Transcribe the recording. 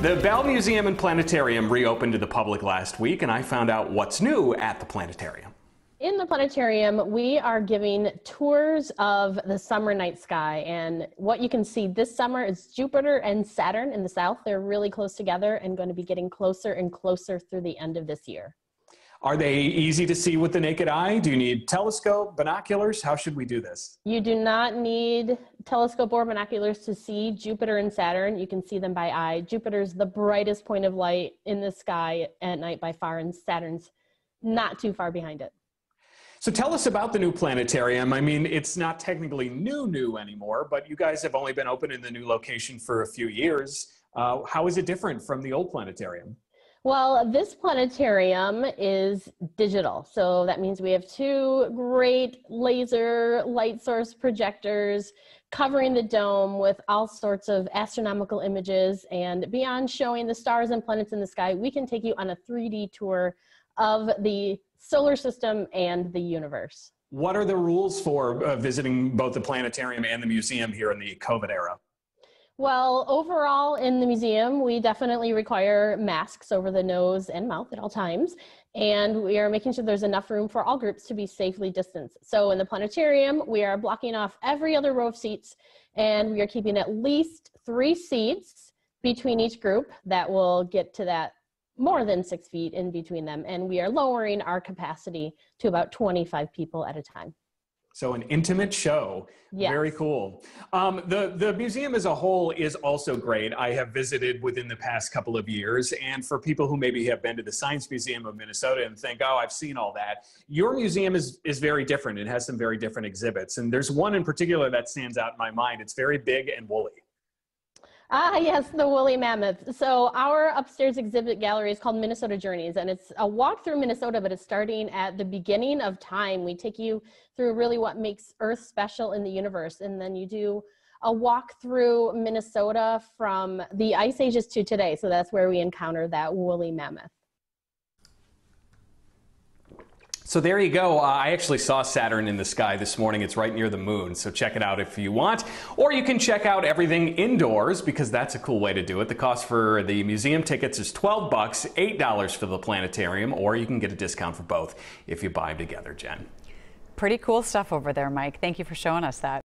The Bell Museum and Planetarium reopened to the public last week, and I found out what's new at the planetarium. In the planetarium, we are giving tours of the summer night sky. And what you can see this summer is Jupiter and Saturn in the south. They're really close together and going to be getting closer and closer through the end of this year. Are they easy to see with the naked eye? Do you need telescope, binoculars? How should we do this? You do not need telescope or binoculars to see Jupiter and Saturn. You can see them by eye. Jupiter's the brightest point of light in the sky at night by far, and Saturn's not too far behind it. So tell us about the new planetarium. I mean, it's not technically new, new anymore, but you guys have only been open in the new location for a few years. Uh, how is it different from the old planetarium? Well, this planetarium is digital. So that means we have two great laser light source projectors covering the dome with all sorts of astronomical images. And beyond showing the stars and planets in the sky, we can take you on a 3D tour of the solar system and the universe. What are the rules for uh, visiting both the planetarium and the museum here in the COVID era? Well, overall in the museum, we definitely require masks over the nose and mouth at all times. And we are making sure there's enough room for all groups to be safely distanced. So in the planetarium, we are blocking off every other row of seats and we are keeping at least three seats between each group that will get to that more than six feet in between them. And we are lowering our capacity to about 25 people at a time. So an intimate show. Yes. Very cool. Um, the, the museum as a whole is also great. I have visited within the past couple of years. And for people who maybe have been to the Science Museum of Minnesota and think, oh, I've seen all that, your museum is, is very different. It has some very different exhibits. And there's one in particular that stands out in my mind. It's very big and woolly. Ah, yes, the woolly mammoth. So our upstairs exhibit gallery is called Minnesota Journeys, and it's a walk through Minnesota, but it's starting at the beginning of time. We take you through really what makes Earth special in the universe, and then you do a walk through Minnesota from the ice ages to today. So that's where we encounter that woolly mammoth. So there you go. Uh, I actually saw Saturn in the sky this morning. It's right near the moon. So check it out if you want. Or you can check out everything indoors because that's a cool way to do it. The cost for the museum tickets is 12 bucks, $8 for the planetarium, or you can get a discount for both if you buy them together, Jen. Pretty cool stuff over there, Mike. Thank you for showing us that.